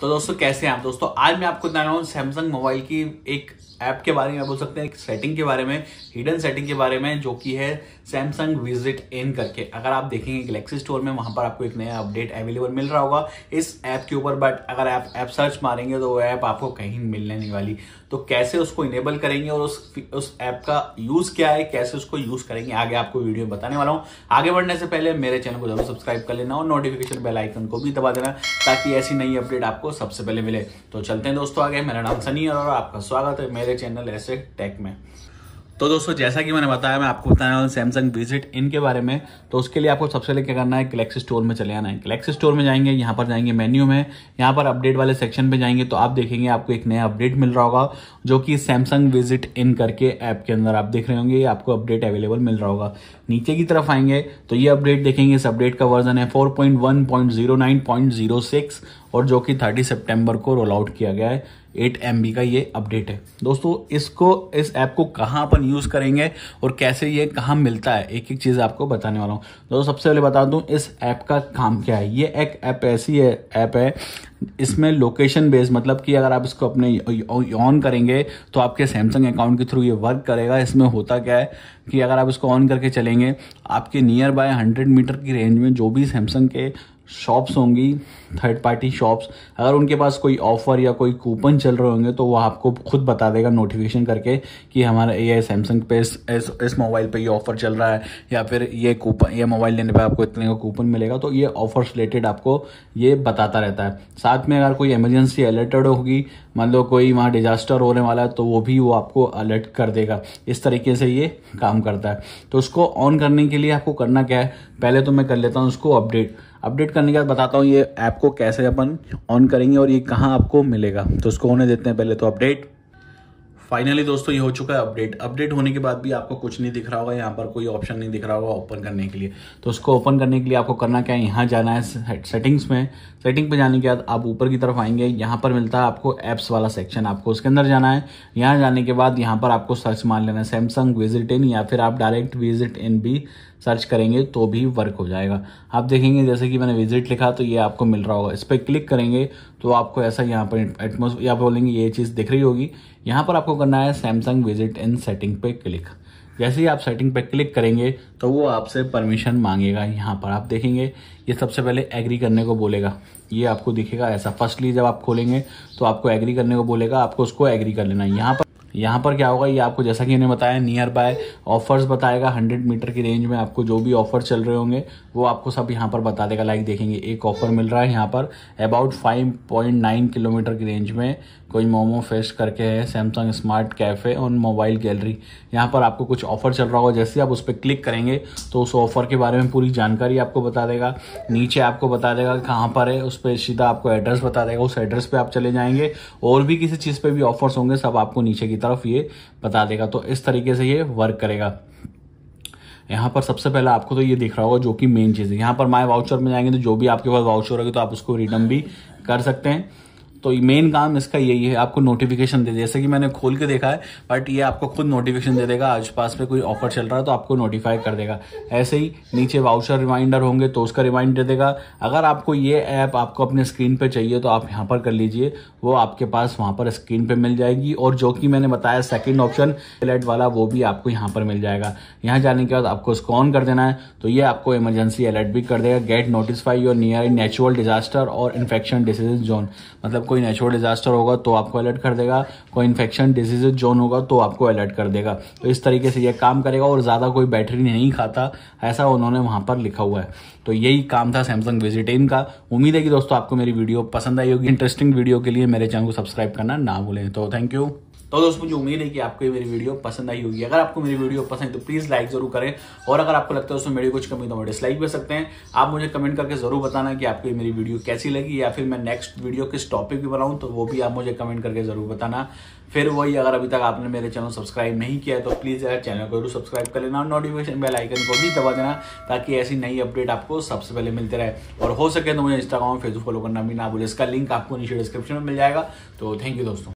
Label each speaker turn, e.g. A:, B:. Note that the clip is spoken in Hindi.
A: तो दोस्तों, कैसे हैं आप? दोस्तों, आज मैं आपको बता रहा हूँ सैमसंग मोबाइल की एक ऐप के बारे में बोल सकते हैं एक सेटिंग के बारे में हिडन सेटिंग के बारे में, जो कि है सैमसंग विज़िट इन करके। अगर आप देखेंगे गलेक्सी स्टोर में, वहाँ पर आपको एक नया अपडेट अवेलेबल मिल रहा होगा इस ऐप के ऊपर। बट अगर आप ऐप सर्च मारेंगे तो वो ऐप आपको कहीं मिलने नहीं वाली। तो कैसे उसको इनेबल करेंगे और उस उस ऐप का यूज़ क्या है, कैसे उसको यूज़ करेंगे, आगे आपको वीडियो बताने वाला हूँ। आगे बढ़ने से पहले मेरे चैनल को ज़रूर सब्सक्राइब कर लेना और नोटिफिकेशन बेल आइकन को भी दबा देना, ताकि ऐसी नई अपडेट आपको सबसे पहले मिले। तो चलते हैं दोस्तों आगे। मेरा नाम सनी और आपका स्वागत है मेरे चैनल ऐसे टेक में। तो दोस्तों, जैसा कि मैंने बताया, मैं आपको बताने वाला सैमसंग विज़िट इन के बारे में। तो उसके लिए आपको सबसे पहले क्या करना है गलेक्सी स्टोर में चले आना है। गलेक्सी स्टोर में जाएँगे, यहाँ पर जाएँगे मेन्यू में। यहाँ पर अपडेट वाले सेक्शन पे जाएँगे तो आप देखेंगे आपको एक नया अपडेट मिल रहा होगा, जो कि सैमसंग विज़िट इन करके ऐप के अंदर आप देख रहे होंगे। आपको अपडेट अवेलेबल मिल रहा होगा। नीचे की तरफ़ आएँगे तो ये अपडेट देखेंगे। इस अपडेट का वर्जन है फोर और जो कि थर्टी सितंबर को रोल आउट किया गया है। एट एम का ये अपडेट है। दोस्तों, इसको, इस ऐप को कहाँ अपन यूज़ करेंगे और कैसे ये कहाँ मिलता है एक एक चीज़ आपको बताने वाला हूँ। दोस्तों, सबसे पहले बता दूँ, इस ऐप का काम क्या है? ये एक ऐप ऐसी है ऐप है, इसमें लोकेशन बेस्ड मतलब कि अगर आप इसको अपने ऑन करेंगे तो आपके सैमसंग अकाउंट के थ्रू ये वर्क करेगा। इसमें होता क्या है कि अगर आप इसको ऑन करके चलेंगे, आपके नियर बाय हंड्रेड मीटर की रेंज में जो भी सैमसंग के शॉप्स होंगी थर्ड पार्टी शॉप्स अगर उनके पास कोई ऑफ़र या कोई कूपन चल रहे होंगे तो वो आपको खुद बता देगा नोटिफिकेशन करके कि हमारा ये सैमसंग पे इस, इस, इस मोबाइल पे ये ऑफ़र चल रहा है या फिर ये कूपन ये मोबाइल लेने पे आपको इतने का कूपन मिलेगा। तो ये ऑफर्स रिलेटेड आपको ये बताता रहता है। साथ में अगर कोई इमरजेंसी अलर्टेड होगी मान लो कोई वहाँ डिजास्टर होने वाला है तो वो भी वो आपको अलर्ट कर देगा। इस तरीके से ये काम करता है। तो उसको ऑन करने के लिए आपको करना क्या है? पहले तो मैं कर लेता हूँ उसको अपडेट अपडेट करने के बाद बताता हूँ ये ऐप को कैसे अपन ऑन करेंगे और ये कहाँ आपको मिलेगा। तो उसको होने देते हैं पहले तो अपडेट फाइनली दोस्तों, ये हो चुका है अपडेट अपडेट होने के बाद भी आपको कुछ नहीं दिख रहा होगा, यहाँ पर कोई ऑप्शन नहीं दिख रहा होगा ओपन करने के लिए। तो उसको ओपन करने के लिए आपको करना क्या है? यहाँ जाना है सेटिंग्स में। सेटिंग पे जाने के बाद आप ऊपर की तरफ़ आएँगे, यहाँ पर मिलता है आपको एप्स वाला सेक्शन आपको उसके अंदर जाना है। यहाँ जाने के बाद यहाँ पर आपको सर्च मान लेना है सैमसंग विज़िट इन या फिर आप डायरेक्ट विज़िट इन भी सर्च करेंगे तो भी वर्क हो जाएगा। आप देखेंगे, जैसे कि मैंने विज़िट लिखा तो ये आपको मिल रहा होगा। इस पर क्लिक करेंगे तो आपको ऐसा यहाँ पर एटमोस या बोलेंगे, ये चीज़ दिख रही होगी। यहाँ पर आपको करना है सैमसंग विज़िट इन सेटिंग पे क्लिक जैसे ही आप सेटिंग पे क्लिक करेंगे तो वो आपसे परमिशन मांगेगा यहाँ पर। आप देखेंगे, ये सबसे पहले एग्री करने को बोलेगा। ये आपको दिखेगा ऐसा। फर्स्टली जब आप खोलेंगे तो आपको एग्री करने को बोलेगा, आपको उसको एग्री कर लेना यहाँ पर यहाँ पर क्या होगा, ये आपको जैसा कि इन्हें बताया नियर बाय ऑफर्स बताएगा हंड्रेड मीटर की रेंज में आपको जो भी ऑफ़र चल रहे होंगे, वो आपको सब यहाँ पर बता देगा। लाइक देखेंगे, एक ऑफ़र मिल रहा है यहाँ पर about five point nine kilometre की रेंज में कोई मोमो फेस्ट करके है सैमसंग स्मार्ट कैफ़े और मोबाइल गैलरी यहाँ पर आपको कुछ ऑफ़र चल रहा होगा, जैसे आप उस पर क्लिक करेंगे तो उस ऑफ़र के बारे में पूरी जानकारी आपको बता देगा। नीचे आपको बता देगा कहाँ पर है, उस पर सीधा आपको एड्रेस बता देगा, उस एड्रेस पर आप चले जाएँगे। और भी किसी चीज़ पर भी ऑफर्स होंगे, सब आपको नीचे की तरफ़ ये बता देगा। तो इस तरीके से ये वर्क करेगा। यहाँ पर सबसे पहले आपको तो ये दिख रहा होगा जो कि मेन चीज़ है। यहाँ पर माय वाउचर में जाएँगे तो जो भी आपके पास वाउचर होगी तो आप उसको रिटर्न भी कर सकते हैं। तो मेन काम इसका यही है, आपको नोटिफिकेशन दे, जैसे कि मैंने खोल के देखा है बट ये आपको खुद नोटिफिकेशन दे देगा, आज पास में कोई ऑफ़र चल रहा है तो आपको नोटिफाई कर देगा। ऐसे ही नीचे वाउचर रिमाइंडर होंगे तो उसका रिमाइंडर देगा। अगर आपको ये ऐप आपको अपने स्क्रीन पर चाहिए तो आप यहाँ पर कर लीजिए, वो आपके पास वहाँ पर स्क्रीन पर मिल जाएगी, और जो कि मैंने बताया सेकेंड ऑप्शन एलर्ट वाला, वो भी आपको यहाँ पर मिल जाएगा। यहाँ जाने के बाद आपको उसको ऑन कर देना है तो ये आपको इमरजेंसी अलर्ट भी कर देगा। Get notify your near natural disaster और इन्फेक्शन डिसीज जोन मतलब कोई नेचुरल डिजास्टर होगा तो आपको अलर्ट कर देगा। कोई इन्फेक्शन डिज़ीज़ जोन होगा तो आपको अलर्ट कर देगा। तो इस तरीके से यह काम करेगा और ज़्यादा कोई बैटरी नहीं खाता, ऐसा उन्होंने वहाँ पर लिखा हुआ है। तो यही काम था सैमसंग विजिटेन का। उम्मीद है कि दोस्तों आपको मेरी वीडियो पसंद आई होगी। इंटरेस्टिंग वीडियो के लिए मेरे चैनल को सब्सक्राइब करना ना भूलें। तो थैंक यू तो दोस्तों, मुझे उम्मीद है कि आपको ये मेरी वीडियो पसंद आई होगी। अगर आपको मेरी वीडियो पसंद है तो प्लीज़ लाइक ज़रूर करें। और अगर आपको लगता है उसमें मेरी कुछ कमी तो मैं डिसलाइक भी सकते हैं। आप मुझे कमेंट करके ज़रूर बताना कि आपको मेरी वीडियो कैसी लगी, या फिर मैं नेक्स्ट वीडियो किस टॉपिक पे बनाऊँ तो वो भी आप मुझे कमेंट करके ज़रूर बताना। फिर वही, अगर अभी तक आपने मेरे चैनल सब्सक्राइब नहीं किया है तो प्लीज़ यार चैनल को ज़रूर सब्सक्राइब कर लेना और नोटिफिकेशन बेल आइकन को भी दबा देना, ताकि ऐसी नई अपडेट आपको सबसे पहले मिलते रहे। और हो सके तो मुझे इंस्टाग्राम फेसबुक फॉलो करना भी ना भूले। इसका लिंक आपको नीचे डिस्क्रिप्शन में मिल जाएगा। तो थैंक यू दोस्तों।